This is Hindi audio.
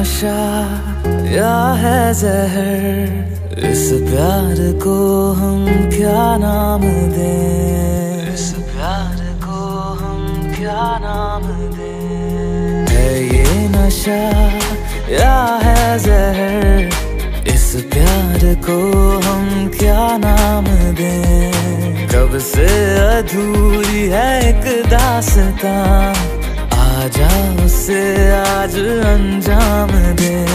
नशा या है जहर, इस प्यार को हम क्या नाम दें? इस प्यार को हम क्या नाम दें? है ये नशा या है जहर, इस प्यार को हम क्या नाम दें? कब से अधूरी है एक दास्तां आजा उसे आज अंजाम दे।